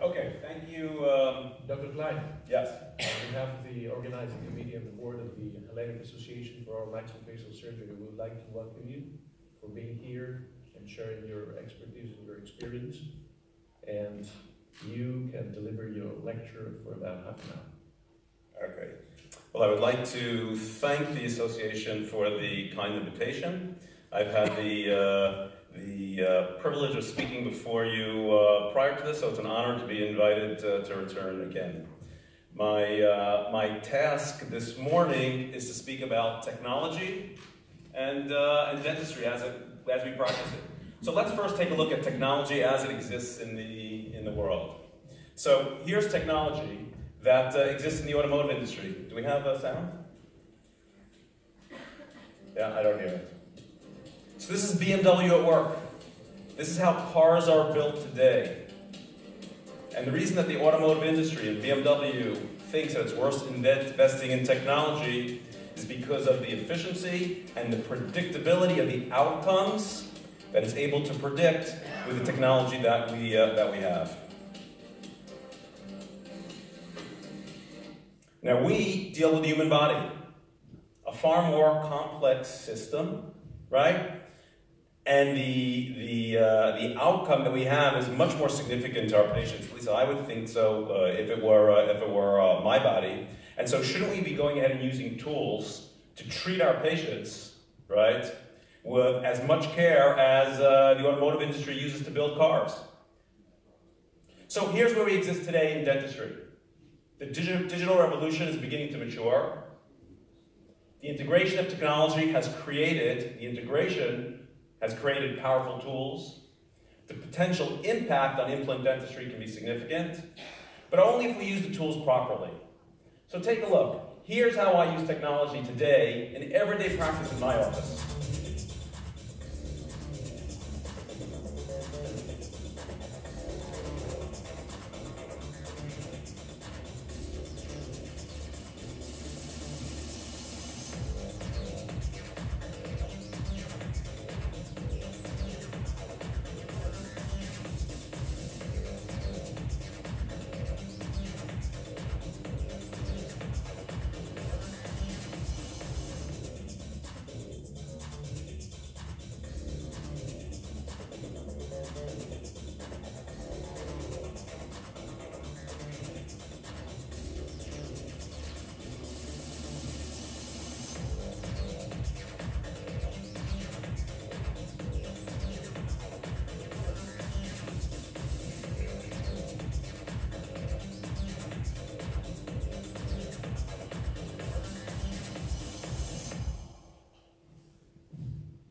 Okay. Thank you. Um, Dr. Klein, yes. on behalf of the organizing committee and the board of the Hellenic Association for Oral Maxillofacial Surgery, we would like to welcome you for being here and sharing your expertise and your experience. And you can deliver your lecture for about half an hour. Okay. Well, I would like to thank the association for the kind invitation. I've had the uh, the uh, privilege of speaking before you uh, prior to this, so it's an honor to be invited uh, to return again. My, uh, my task this morning is to speak about technology and, uh, and dentistry as, it, as we practice it. So let's first take a look at technology as it exists in the, in the world. So here's technology that uh, exists in the automotive industry. Do we have a sound? Yeah, I don't hear it. So this is BMW at work. This is how cars are built today. And the reason that the automotive industry and BMW thinks that it's worth investing in technology is because of the efficiency and the predictability of the outcomes that it's able to predict with the technology that we, uh, that we have. Now we deal with the human body, a far more complex system, right? And the, the, uh, the outcome that we have is much more significant to our patients. At least I would think so uh, if it were, uh, if it were uh, my body. And so shouldn't we be going ahead and using tools to treat our patients, right, with as much care as uh, the automotive industry uses to build cars? So here's where we exist today in dentistry. The digi digital revolution is beginning to mature. The integration of technology has created, the integration has created powerful tools. The potential impact on implant dentistry can be significant, but only if we use the tools properly. So take a look. Here's how I use technology today in everyday practice in my office.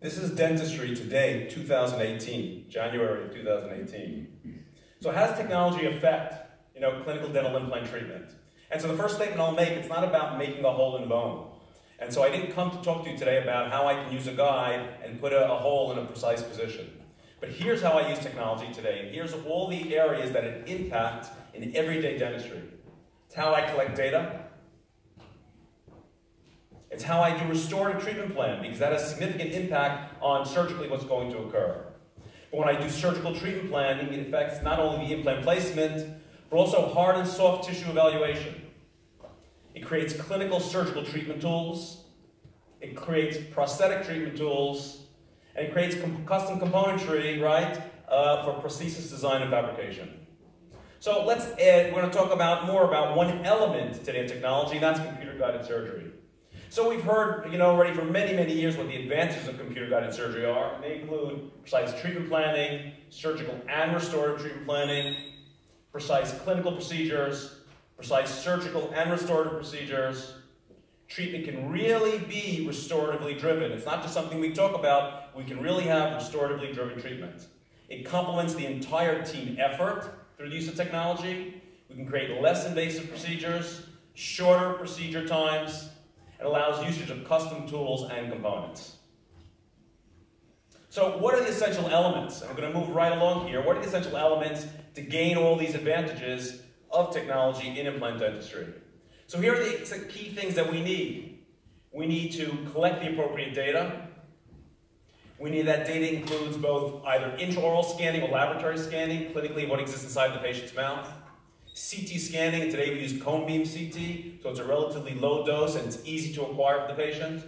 This is dentistry today, 2018, January 2018. So how does technology affect, you know, clinical dental implant treatment? And so the first statement I'll make, it's not about making a hole in bone. And so I didn't come to talk to you today about how I can use a guide and put a, a hole in a precise position. But here's how I use technology today, and here's all the areas that it impacts in everyday dentistry. It's how I collect data, it's how I do restorative treatment plan because that has significant impact on surgically what's going to occur. But when I do surgical treatment planning, it affects not only the implant placement, but also hard and soft tissue evaluation. It creates clinical surgical treatment tools. It creates prosthetic treatment tools. And it creates com custom componentry, right, uh, for prosthesis design and fabrication. So let's add, we're going to talk about more about one element today in technology, and that's computer-guided surgery. So we've heard, you know, already for many, many years what the advantages of computer-guided surgery are. And they include precise treatment planning, surgical and restorative treatment planning, precise clinical procedures, precise surgical and restorative procedures. Treatment can really be restoratively driven. It's not just something we talk about. We can really have restoratively driven treatment. It complements the entire team effort through the use of technology. We can create less invasive procedures, shorter procedure times, it allows usage of custom tools and components. So what are the essential elements? I'm going to move right along here. What are the essential elements to gain all these advantages of technology in implant dentistry? So here are the key things that we need. We need to collect the appropriate data. We need that data includes both either intraoral scanning or laboratory scanning, clinically what exists inside the patient's mouth. CT scanning, today we use cone beam CT, so it's a relatively low dose and it's easy to acquire for the patient.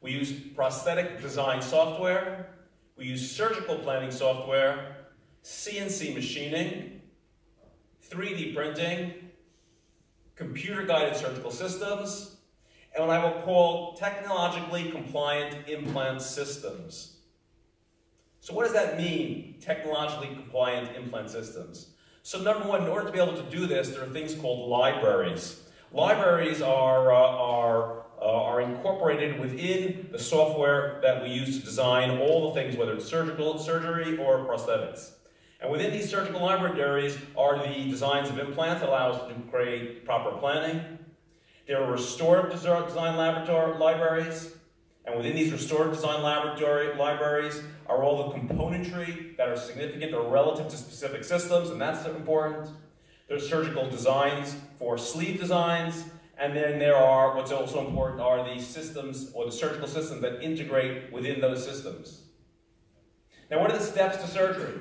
We use prosthetic design software. We use surgical planning software, CNC machining, 3D printing, computer-guided surgical systems, and what I will call technologically compliant implant systems. So what does that mean, technologically compliant implant systems? So number one, in order to be able to do this, there are things called libraries. Libraries are, uh, are, uh, are incorporated within the software that we use to design all the things, whether it's surgical, surgery, or prosthetics. And within these surgical libraries are the designs of implants that allow us to create proper planning. There are restorative design laboratory libraries, and within these restorative design laboratory libraries are all the componentry that are significant or relative to specific systems, and that's important. There's surgical designs for sleeve designs, and then there are, what's also important, are the systems or the surgical systems that integrate within those systems. Now, what are the steps to surgery?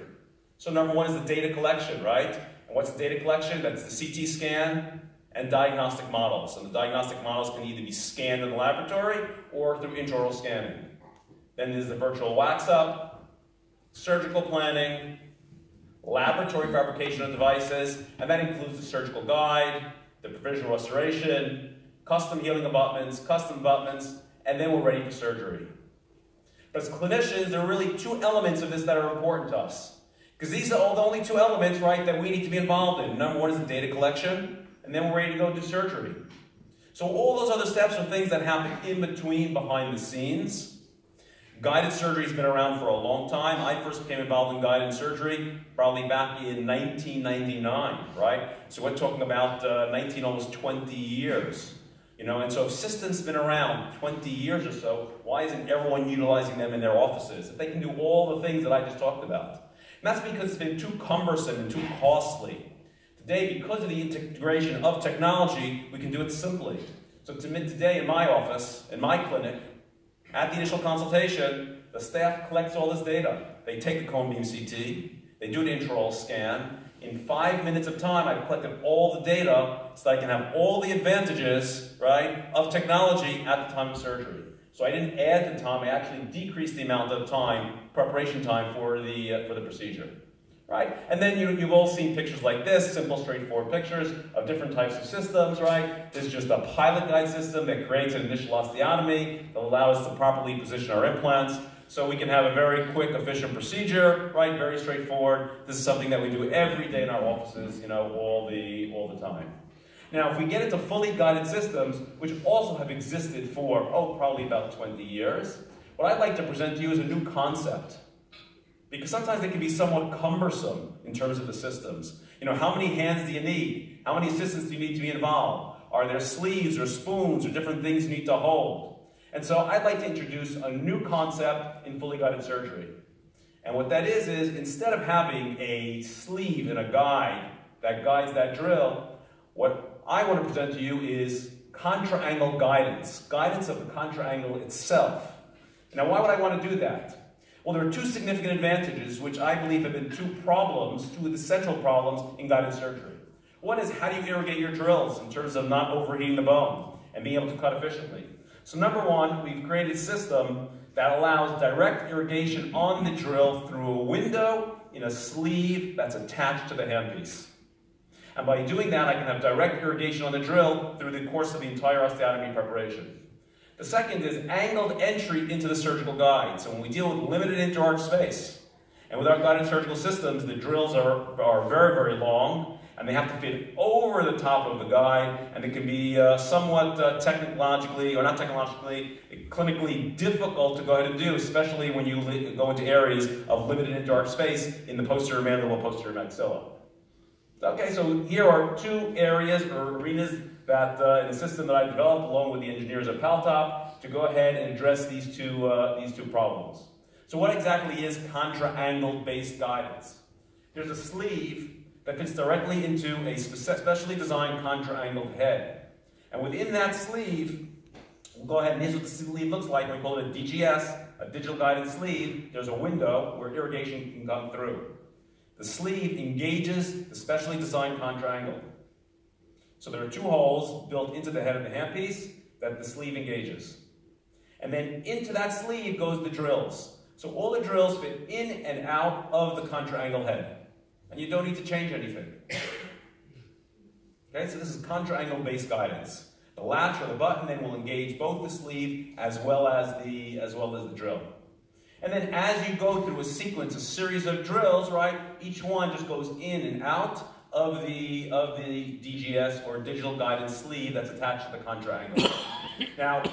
So number one is the data collection, right? And what's the data collection? That's the CT scan and diagnostic models. And the diagnostic models can either be scanned in the laboratory or through intraoral scanning. Then there's the virtual wax-up, surgical planning, laboratory fabrication of devices, and that includes the surgical guide, the provisional restoration, custom healing abutments, custom abutments, and then we're ready for surgery. But as clinicians, there are really two elements of this that are important to us. Because these are all the only two elements, right, that we need to be involved in. Number one is the data collection, and then we're ready to go do surgery. So all those other steps are things that happen in between, behind the scenes. Guided surgery has been around for a long time. I first became involved in guided surgery probably back in 1999, right? So we're talking about uh, 19, almost 20 years. You know, and so if systems been around 20 years or so, why isn't everyone utilizing them in their offices? If they can do all the things that I just talked about. And that's because it's been too cumbersome and too costly. Today, because of the integration of technology, we can do it simply. So today in my office, in my clinic, at the initial consultation, the staff collects all this data. They take the cone beam CT, they do an intraoral scan. In five minutes of time, I've collected all the data so that I can have all the advantages, right, of technology at the time of surgery. So I didn't add the time, I actually decreased the amount of time, preparation time for the, uh, for the procedure. Right? And then you, you've all seen pictures like this, simple, straightforward pictures of different types of systems, right? This is just a pilot guide system that creates an initial osteotomy that allows us to properly position our implants. So we can have a very quick, efficient procedure, right? Very straightforward. This is something that we do every day in our offices, you know, all the, all the time. Now, if we get into fully guided systems, which also have existed for, oh, probably about 20 years, what I'd like to present to you is a new concept. Because sometimes they can be somewhat cumbersome in terms of the systems. You know, how many hands do you need? How many assistants do you need to be involved? Are there sleeves or spoons or different things you need to hold? And so I'd like to introduce a new concept in fully guided surgery. And what that is, is instead of having a sleeve and a guide that guides that drill, what I want to present to you is contra-angle guidance, guidance of the contra-angle itself. Now, why would I want to do that? Well, there are two significant advantages, which I believe have been two problems, two of the central problems in guided surgery. One is how do you irrigate your drills in terms of not overheating the bone and being able to cut efficiently? So number one, we've created a system that allows direct irrigation on the drill through a window in a sleeve that's attached to the handpiece. And by doing that, I can have direct irrigation on the drill through the course of the entire osteotomy preparation. The second is angled entry into the surgical guide. So when we deal with limited interarch space, and with our guided surgical systems, the drills are, are very, very long, and they have to fit over the top of the guide, and it can be uh, somewhat uh, technologically, or not technologically, clinically difficult to go ahead and do, especially when you go into areas of limited interarch space in the posterior mandible, posterior maxilla. Okay, so here are two areas or arenas that uh, in the system that I developed along with the engineers at Paltop to go ahead and address these two, uh, these two problems. So what exactly is contra-angle based guidance? There's a sleeve that fits directly into a specially designed contra-angled head. And within that sleeve, we'll go ahead and here's what the sleeve looks like. We call it a DGS, a digital guidance sleeve, there's a window where irrigation can come through. The sleeve engages the specially designed contra-angle. So there are two holes built into the head of the handpiece that the sleeve engages. And then into that sleeve goes the drills. So all the drills fit in and out of the contra-angle head. And you don't need to change anything. Okay, so this is contra-angle based guidance. The latch or the button then will engage both the sleeve as well as the, as well as the drill. And then as you go through a sequence, a series of drills, right, each one just goes in and out of the, of the DGS or digital guided sleeve that's attached to the contra-angle. now,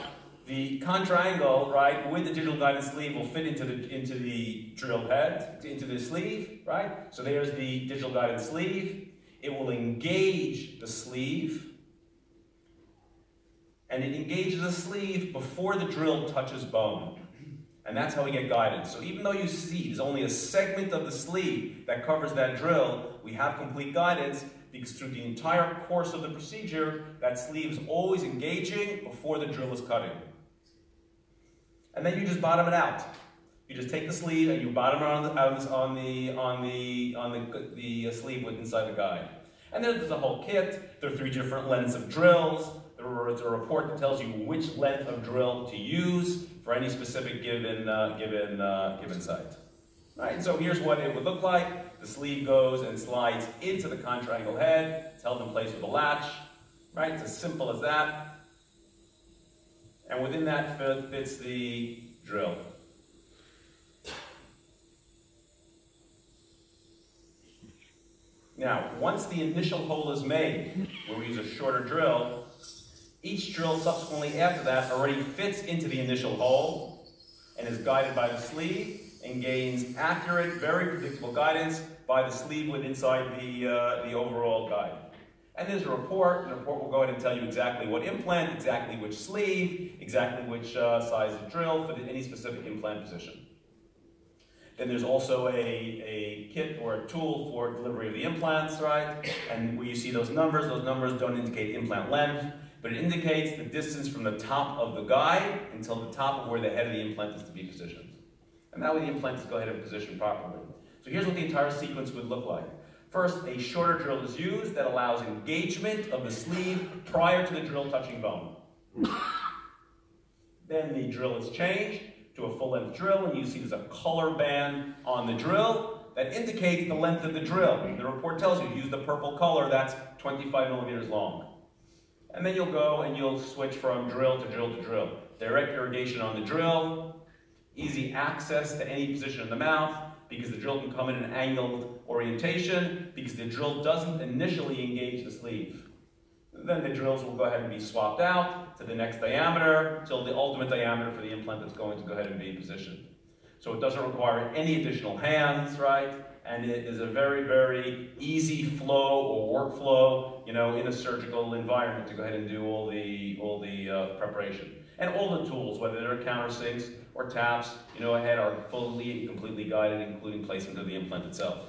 the contra-angle, right, with the digital guided sleeve will fit into the, into the drill head, into the sleeve, right? So there's the digital guided sleeve. It will engage the sleeve. And it engages the sleeve before the drill touches bone. And that's how we get guidance. So even though you see there's only a segment of the sleeve that covers that drill, we have complete guidance because through the entire course of the procedure, that sleeve is always engaging before the drill is cutting. And then you just bottom it out. You just take the sleeve and you bottom it on the, on the, on the, on the, the sleeve with inside the guide. And then there's a whole kit. There are three different lengths of drills. There's a report that tells you which length of drill to use for any specific given, uh, given, uh, given site. Right, so here's what it would look like. The sleeve goes and slides into the contra-angle head. It's held in place with a latch. Right, it's as simple as that. And within that fits the drill. Now, once the initial hole is made, where we use a shorter drill, each drill subsequently after that already fits into the initial hole and is guided by the sleeve and gains accurate, very predictable guidance by the sleeve with inside the, uh, the overall guide. And there's a report, and the report will go ahead and tell you exactly what implant, exactly which sleeve, exactly which uh, size of drill for the, any specific implant position. Then there's also a, a kit or a tool for delivery of the implants, right? And where you see those numbers, those numbers don't indicate implant length, but it indicates the distance from the top of the guide until the top of where the head of the implant is to be positioned. And that way the implant is go ahead and position properly. So here's what the entire sequence would look like. First, a shorter drill is used that allows engagement of the sleeve prior to the drill touching bone. then the drill is changed to a full-length drill, and you see there's a color band on the drill that indicates the length of the drill. The report tells you, use the purple color, that's 25 millimeters long. And then you'll go and you'll switch from drill to drill to drill. Direct irrigation on the drill, easy access to any position in the mouth, because the drill can come in an angled orientation, because the drill doesn't initially engage the sleeve. Then the drills will go ahead and be swapped out to the next diameter, till the ultimate diameter for the implant that's going to go ahead and be positioned. So it doesn't require any additional hands, right? And it is a very, very easy flow or workflow, you know, in a surgical environment to go ahead and do all the, all the uh, preparation. And all the tools, whether they're countersinks or taps, you know, ahead are fully and completely guided, including placement of the implant itself.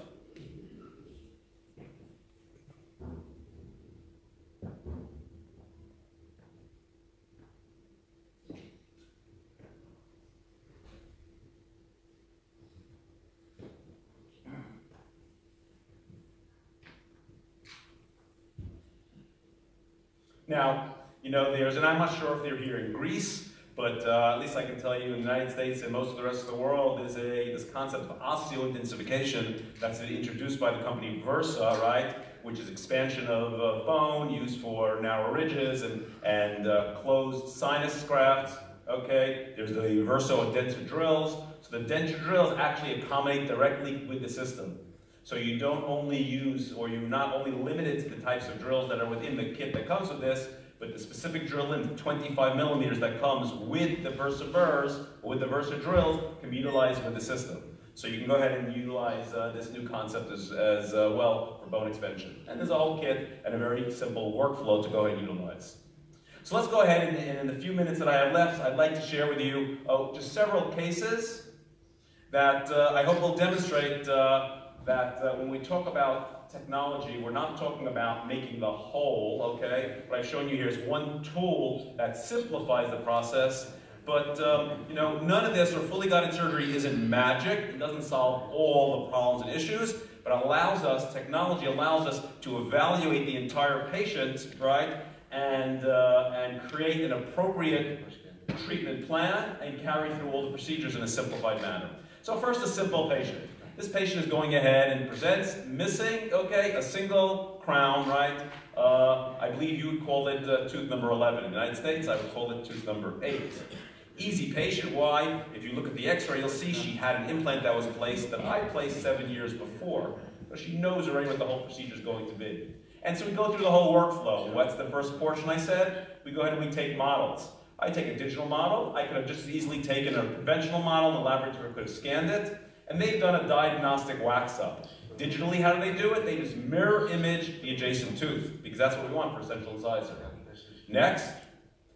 Now, you know, there's, and I'm not sure if they're here in Greece, but uh, at least I can tell you in the United States and most of the rest of the world is a this concept of osseodensification that's introduced by the company Versah, right? Which is expansion of uh, bone used for narrow ridges and, and uh, closed sinus grafts. Okay, there's the Versah Densah drills. So the Densah drills actually accommodate directly with the system. So you don't only use, or you're not only limited to the types of drills that are within the kit that comes with this, but the specific drill length, 25 millimeters, that comes with the Versah burrs, or with the Versah drills, can be utilized with the system. So you can go ahead and utilize uh, this new concept as, as uh, well for bone expansion. And there's a whole kit and a very simple workflow to go ahead and utilize. So let's go ahead and, and in the few minutes that I have left, I'd like to share with you oh, just several cases that uh, I hope will demonstrate uh, that uh, when we talk about technology, we're not talking about making the whole, okay? What I've shown you here is one tool that simplifies the process, But um, you know, none of this or fully guided surgery isn't magic. It doesn't solve all the problems and issues, but allows us, technology allows us to evaluate the entire patient, right, and uh, and create an appropriate treatment plan and carry through all the procedures in a simplified manner. So first, a simple patient. This patient is going ahead and presents missing, okay, a single crown, right? Uh, I believe you would call it uh, tooth number 11 in the United States. I would call it tooth number 8. Easy patient. Why? If you look at the x-ray, you'll see she had an implant that was placed that I placed seven years before. So she knows already what the whole procedure is going to be. And so we go through the whole workflow. What's the first portion I said? We go ahead and we take models. I take a digital model. I could have just as easily taken a conventional model. The laboratory could have scanned it. And they've done a diagnostic wax up. Digitally, how do they do it? They just mirror image the adjacent tooth, because that's what we want for central incisor. Next,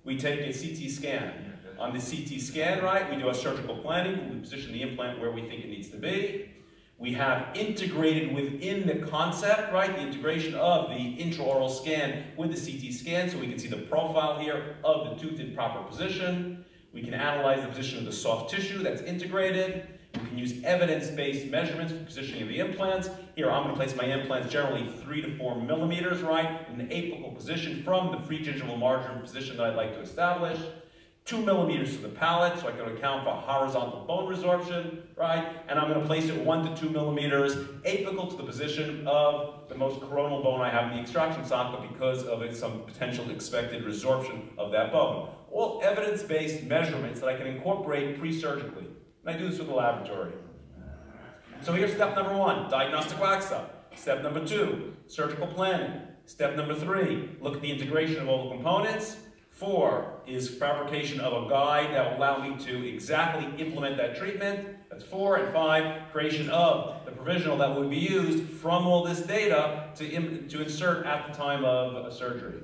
we take a CT scan. On the CT scan, right, we do a surgical planning. We position the implant where we think it needs to be. We have integrated within the concept, right, the integration of the intraoral scan with the CT scan so we can see the profile here of the tooth in proper position. We can analyze the position of the soft tissue that's integrated. We can use evidence-based measurements for positioning of the implants. Here, I'm going to place my implants generally three to four millimeters, right, in the apical position from the free gingival margin position that I'd like to establish two millimeters to the palate, so I can account for horizontal bone resorption, right? And I'm gonna place it one to two millimeters apical to the position of the most coronal bone I have in the extraction socket because of some potential expected resorption of that bone. All evidence-based measurements that I can incorporate pre-surgically. And I do this with the laboratory. So here's step number one, diagnostic wax up. Step number two, surgical planning. Step number three, look at the integration of all the components. Four is fabrication of a guide that will allow me to exactly implement that treatment. That's four. And five, creation of the provisional that will be used from all this data to, to insert at the time of surgery.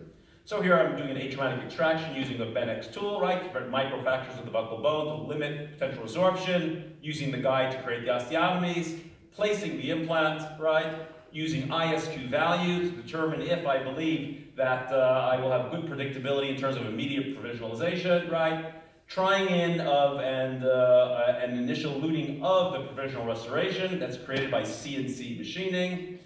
So here I'm doing an atraumatic extraction using the Benex tool, right, prevent microfractures of the buccal bone to limit potential resorption, using the guide to create the osteotomies, placing the implant, right, using ISQ values to determine if I believe that uh, I will have good predictability in terms of immediate provisionalization, right? Trying in of and uh, an initial luting of the provisional restoration that's created by CNC machining.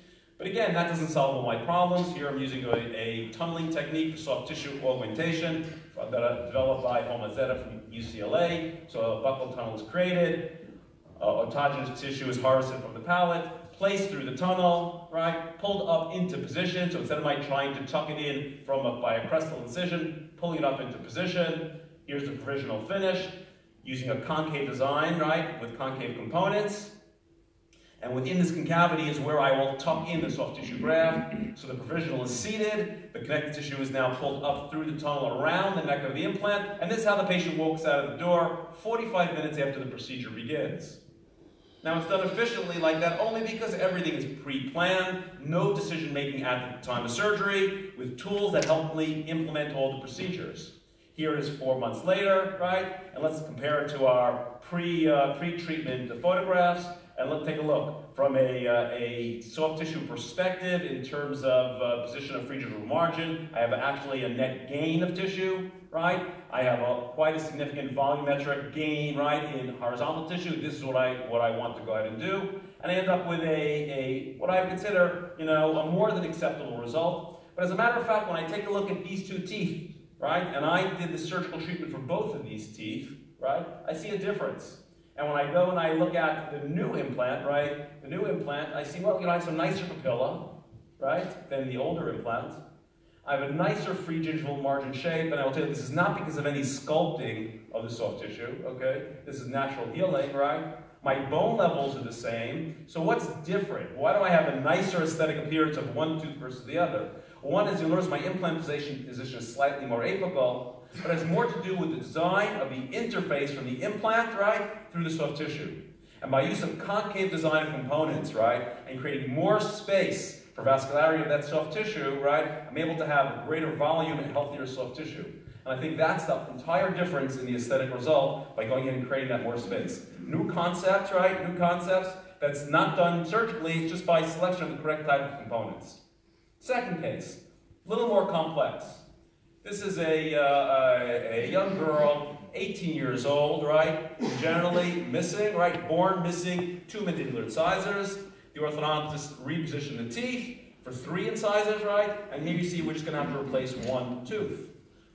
But again, that doesn't solve all my problems. Here I'm using a, a tunneling technique for soft tissue augmentation that I developed by Homa Zadeh from UCLA. So a buccal tunnel is created, uh, autogenous tissue is harvested from the palate, placed through the tunnel, right, pulled up into position. So instead of my trying to tuck it in from a, by a crestal incision, pulling it up into position. Here's the provisional finish, using a concave design, right, with concave components. And within this concavity is where I will tuck in the soft tissue graft. So the provisional is seated, the connective tissue is now pulled up through the tunnel around the neck of the implant, and this is how the patient walks out of the door 45 minutes after the procedure begins. Now it's done efficiently like that only because everything is pre-planned, no decision making at the time of surgery, with tools that help me implement all the procedures. Here it is four months later, right? And let's compare it to our pre, uh, pre-treatment photographs. And let's take a look from a, uh, a soft tissue perspective in terms of uh, position of free gingival margin. I have actually a net gain of tissue, right? I have a, quite a significant volumetric gain, right, in horizontal tissue. This is what I, what I want to go ahead and do. And I end up with a, a what I consider, you know, a more than acceptable result. But as a matter of fact, when I take a look at these two teeth, right, and I did the surgical treatment for both of these teeth, right, I see a difference. And when I go and I look at the new implant, right, the new implant, I see, well, you know, I have some nicer papilla, right, than the older implant. I have a nicer free gingival margin shape, and I will tell you this is not because of any sculpting of the soft tissue, okay? This is natural healing, right? My bone levels are the same. So what's different? Why do I have a nicer aesthetic appearance of one tooth versus the other? One is you'll notice my implant position, position is slightly more apical, but has more to do with the design of the interface from the implant, right, through the soft tissue. And by use of concave design components, right, and creating more space for vascularity of that soft tissue, right, I'm able to have greater volume and healthier soft tissue. And I think that's the entire difference in the aesthetic result by going in and creating that more space. New concepts, right, new concepts, that's not done surgically, it's just by selection of the correct type of components. Second case, a little more complex. This is a, uh, a, young girl, 18 years old, right? Generally missing, right? Born missing two mandibular incisors. The orthodontist repositioned the teeth for three incisors, right? And here you see we're just going to have to replace one tooth.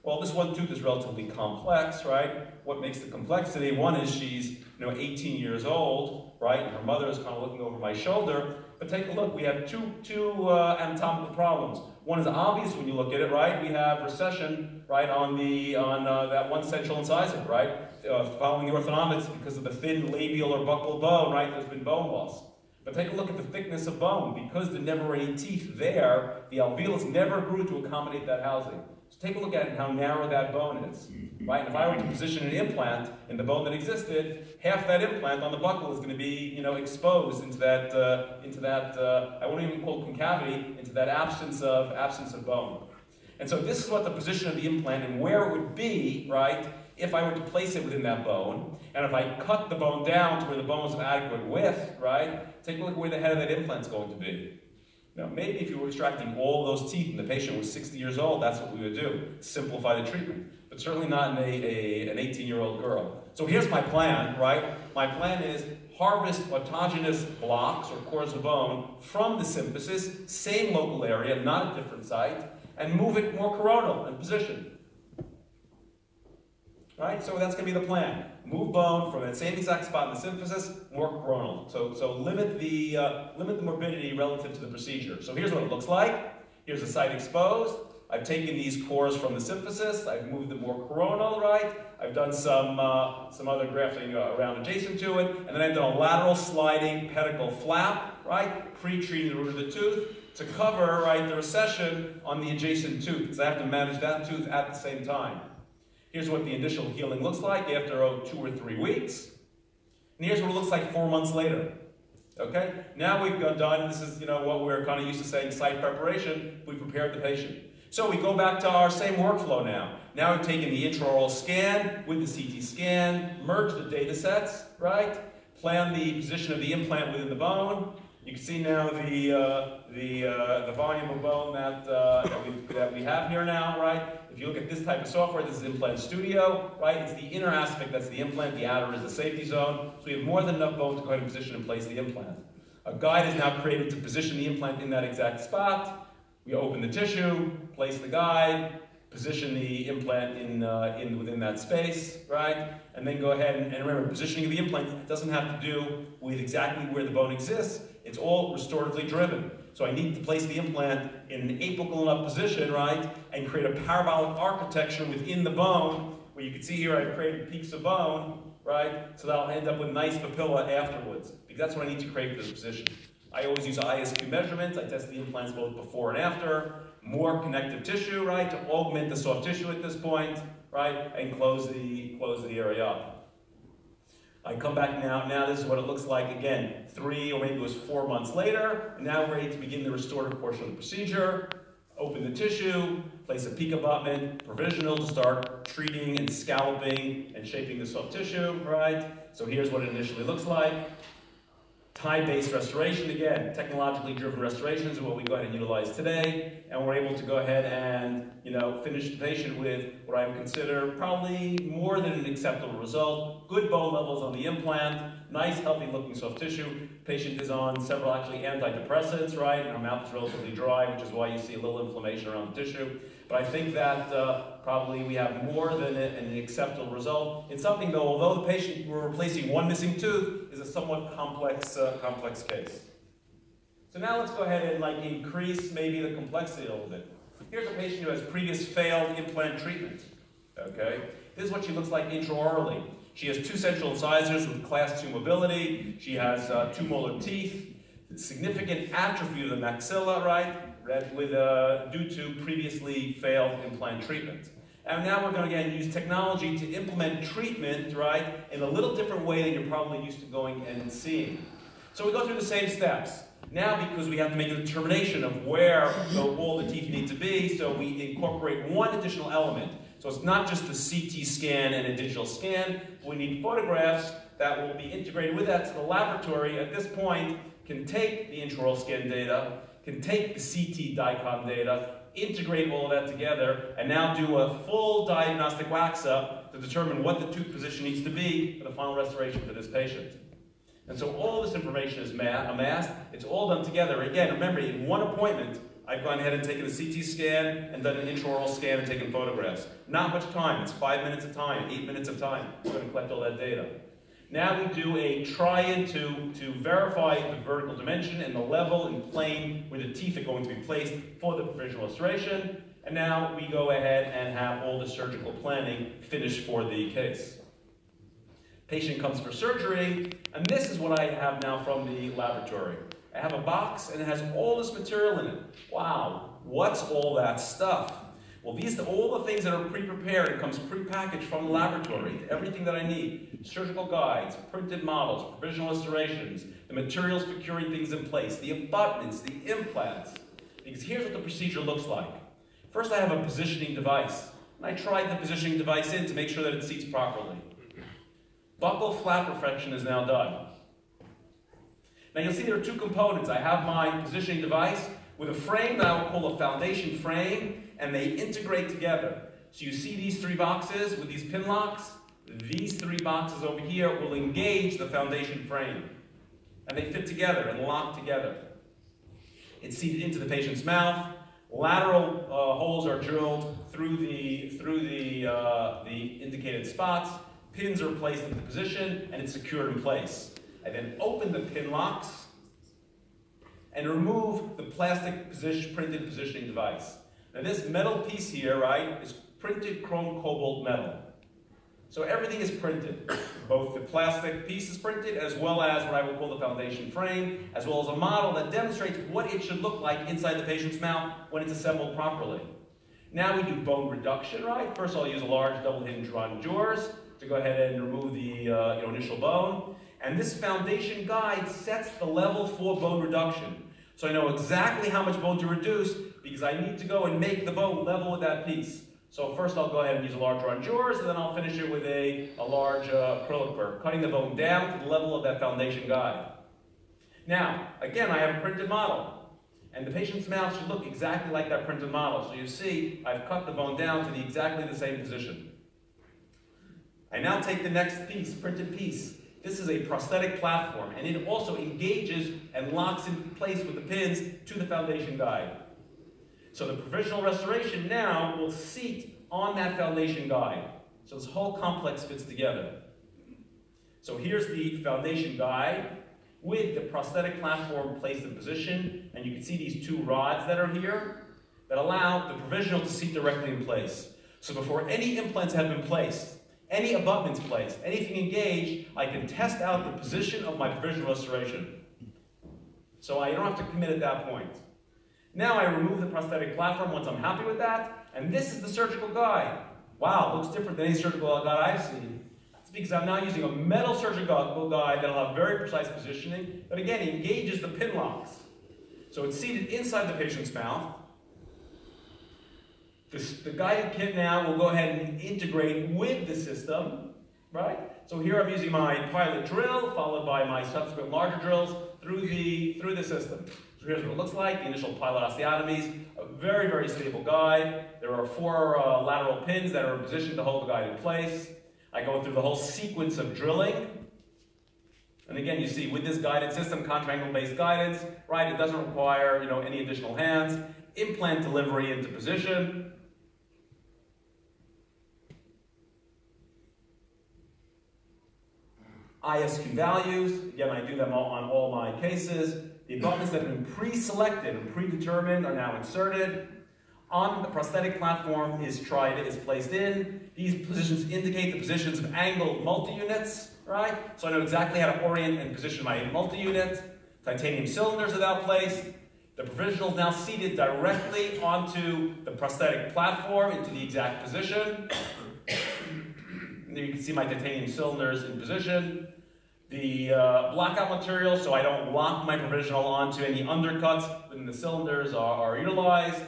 Well, this one tooth is relatively complex, right? What makes the complexity? One is she's, you know, 18 years old, right? And her mother is kind of looking over my shoulder. But take a look, we have two, two uh, anatomical problems. One is obvious when you look at it, right? We have recession, right, on the on uh, that one central incisor, right? Uh, following the orthodontics because of the thin labial or buccal bone, right? There's been bone loss. But take a look at the thickness of bone. Because there never were any teeth there, the alveolus never grew to accommodate that housing. So take a look at how narrow that bone is, right? And if I were to position an implant in the bone that existed, half that implant on the buccal is going to be, you know, exposed into that, uh, into that. Uh, I won't even call it concavity, into that absence of absence of bone. And so this is what the position of the implant and where it would be, right, if I were to place it within that bone. And if I cut the bone down to where the bone is of adequate width, right, take a look at where the head of that implant is going to be. Now, maybe if you were extracting all those teeth and the patient was 60 years old, that's what we would do. Simplify the treatment. But certainly not in a, a an 18-year-old girl. So here's my plan, right? My plan is harvest autogenous blocks or cores of bone from the symphysis, same local area, not a different site, and move it more coronal in position. Right? So that's going to be the plan. Move bone from that same exact spot in the symphysis, more coronal. So, so limit, the, uh, limit the morbidity relative to the procedure. So here's what it looks like. Here's the site exposed. I've taken these cores from the symphysis. I've moved them more coronal, right? I've done some, uh, some other grafting uh, around adjacent to it. And then I've done a lateral sliding pedicle flap, right? Pre-treating the root of the tooth to cover, right, the recession on the adjacent tooth. Because I have to manage that tooth at the same time. Here's what the initial healing looks like after oh, two or three weeks. And here's what it looks like four months later. Okay? Now we've done, this is you know what we're kind of used to saying, site preparation. We prepared the patient. So we go back to our same workflow now. Now we've taken the intraoral scan with the CT scan, merged the data sets, right? Plan the position of the implant within the bone. You can see now the, uh, the, uh, the volume of bone that, uh, that, we, that we have here now, right? If you look at this type of software, this is Implant Studio, right? It's the inner aspect that's the implant, the outer is the safety zone. So we have more than enough bone to go ahead and position and place the implant. A guide is now created to position the implant in that exact spot. We open the tissue, place the guide, position the implant in, uh, in within that space, right? And then go ahead and, and remember, positioning of the implant doesn't have to do with exactly where the bone exists. It's all restoratively driven. So I need to place the implant in an apical enough position, right, and create a parabolic architecture within the bone, where you can see here I've created peaks of bone, right, so that I'll end up with nice papilla afterwards, because that's what I need to create for this position. I always use ISQ measurements. I test the implants both before and after. More connective tissue, right, to augment the soft tissue at this point, right, and close the, close the area up. I come back now, now this is what it looks like again, three or maybe it was four months later, and now we're ready to begin the restorative portion of the procedure. Open the tissue, place a PEEK abutment, provisional to start treating and scalloping and shaping the soft tissue, right? So here's what it initially looks like. Time-based restoration, again, technologically driven restorations is what we go ahead and utilize today, and we're able to go ahead and, you know, finish the patient with what I would consider probably more than an acceptable result. Good bone levels on the implant, nice, healthy looking soft tissue. Patient is on several actually antidepressants, right? And our mouth is relatively dry, which is why you see a little inflammation around the tissue. But I think that uh, probably we have more than an acceptable result. It's something though, although the patient we're replacing one missing tooth, is a somewhat complex, uh, complex case. So now let's go ahead and like increase maybe the complexity a little bit. Here's a patient who has previous failed implant treatment. Okay, this is what she looks like intraorally. She has two central incisors with class 2 mobility. She has uh, two molar teeth, significant atrophy of the maxilla, right, with, uh, due to previously failed implant treatment. And now we're going to again use technology to implement treatment, right, in a little different way than you're probably used to going and seeing. So we go through the same steps. Now, because we have to make a determination of where all the teeth need to be, so we incorporate one additional element. So it's not just a CT scan and a digital scan. We need photographs that will be integrated with that. So the laboratory at this point can take the intraoral scan data, can take the CT DICOM data, integrate all of that together, and now do a full diagnostic wax up to determine what the tooth position needs to be for the final restoration for this patient. And so all this information is amassed. It's all done together. Again, remember, in one appointment, I've gone ahead and taken a CT scan and done an intraoral scan and taken photographs. Not much time. It's five minutes of time, eight minutes of time. To collect all that data. Now we do a try-in to, to verify the vertical dimension and the level and plane where the teeth are going to be placed for the provisional restoration. And now we go ahead and have all the surgical planning finished for the case. Patient comes for surgery, and this is what I have now from the laboratory. I have a box and it has all this material in it. Wow, what's all that stuff? Well, these all the things that are pre-prepared. It comes pre-packaged from the laboratory. Everything that I need. Surgical guides, printed models, provisional restorations, the materials for curing things in place, the abutments, the implants. Because here's what the procedure looks like. First, I have a positioning device. And I tried the positioning device in to make sure that it seats properly. Buccal flap reflection is now done. Now you'll see there are two components. I have my positioning device with a frame that I will call a foundation frame, and they integrate together. So you see these three boxes with these pin locks? These three boxes over here will engage the foundation frame. And they fit together and lock together. It's seated into the patient's mouth. Lateral uh, holes are drilled through the, through the, uh, the indicated spots. Pins are placed into position, and it's secured in place. I then open the pin locks and remove the plastic position, printed positioning device. Now this metal piece here, right, is printed chrome cobalt metal. So everything is printed. Both the plastic piece is printed as well as what I would call the foundation frame, as well as a model that demonstrates what it should look like inside the patient's mouth when it's assembled properly. Now we do bone reduction, right? First I'll use a large double hinge rongeurs to go ahead and remove the uh, you know, initial bone. And this foundation guide sets the level for bone reduction. So I know exactly how much bone to reduce because I need to go and make the bone level with that piece. So first I'll go ahead and use a large rongeurs, and then I'll finish it with a, a large uh, acrylic burr, cutting the bone down to the level of that foundation guide. Now, again, I have a printed model. And the patient's mouth should look exactly like that printed model. So you see, I've cut the bone down to the exactly the same position. I now take the next piece, printed piece. This is a prosthetic platform, and it also engages and locks in place with the pins to the foundation guide. So the provisional restoration now will seat on that foundation guide. So this whole complex fits together. So here's the foundation guide with the prosthetic platform placed in position, and you can see these two rods that are here that allow the provisional to seat directly in place. So before any implants have been placed, any abutments placed, anything engaged, I can test out the position of my provisional restoration. So I don't have to commit at that point. Now I remove the prosthetic platform once I'm happy with that, and this is the surgical guide. Wow, looks different than any surgical guide I've seen. It's because I'm now using a metal surgical guide that'll have very precise positioning, but again, it engages the pin locks. So it's seated inside the patient's mouth, the guided kit now will go ahead and integrate with the system, right? So here I'm using my pilot drill, followed by my subsequent larger drills through the, through the system. So here's what it looks like, the initial pilot osteotomies, a very, very stable guide. There are four uh, lateral pins that are positioned to hold the guide in place. I go through the whole sequence of drilling. And again, you see, with this guided system, contrangle-based guidance, right, it doesn't require, you know, any additional hands. Implant delivery into position. ISQ values. Again, I do them all on all my cases. The abutments that have been pre-selected and predetermined are now inserted. On the prosthetic platform is tried, is placed in. These positions indicate the positions of angled multi-units, right? So I know exactly how to orient and position my multi-unit. Titanium cylinders are now placed. The provisional is now seated directly onto the prosthetic platform into the exact position. you can see my titanium cylinders in position the uh, blackout material so I don't lock my provisional onto any undercuts when the cylinders are, are utilized.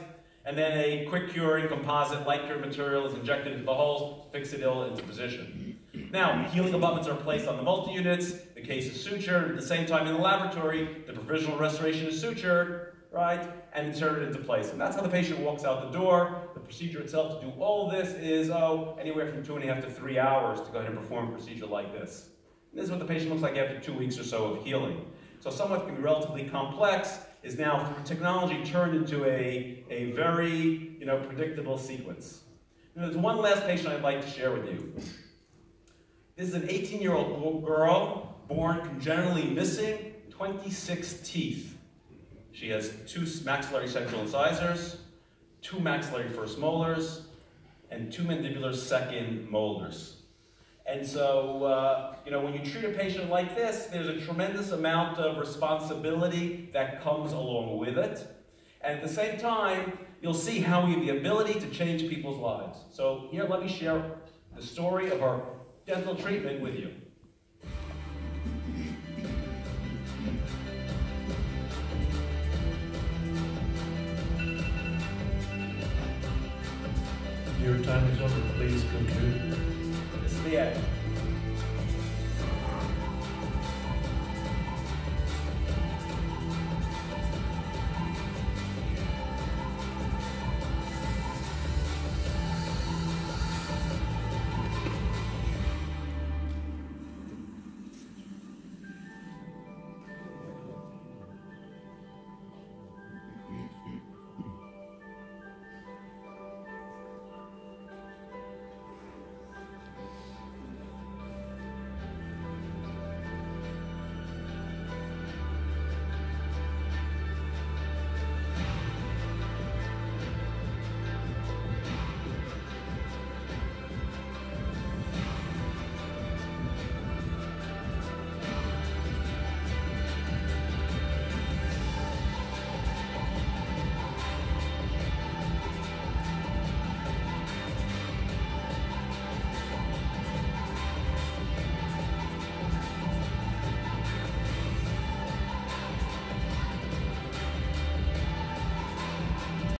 And then a quick curing composite light cure material is injected into the holes fix it ill into position. Now, healing abutments are placed on the multi-units, the case is sutured, at the same time in the laboratory, the provisional restoration is sutured, right, and inserted into place. And that's how the patient walks out the door. The procedure itself to do all this is, oh, anywhere from two and a half to three hours to go ahead and perform a procedure like this. This is what the patient looks like after two weeks or so of healing. So someone can be relatively complex is now through technology turned into a, a very you know, predictable sequence. And there's one last patient I'd like to share with you. This is an 18-year-old girl born congenitally missing 26 teeth. She has two maxillary central incisors, two maxillary first molars, and two mandibular second molars. And so, uh, you know, when you treat a patient like this, there's a tremendous amount of responsibility that comes along with it. And at the same time, you'll see how we have the ability to change people's lives. So here, let me share the story of our dental treatment with you. Your time is over, please conclude. The end.